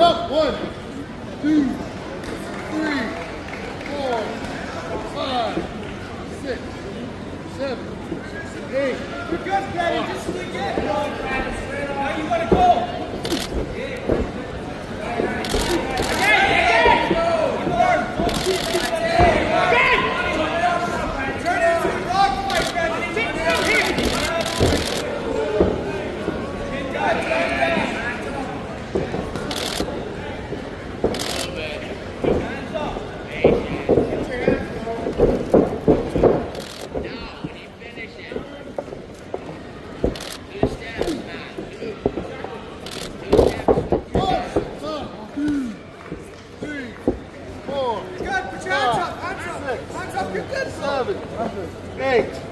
Up, one, two, three, four, five, six, seven, eight. You're good, Daddy. just stick it. Are you gonna go? six, seven, eight.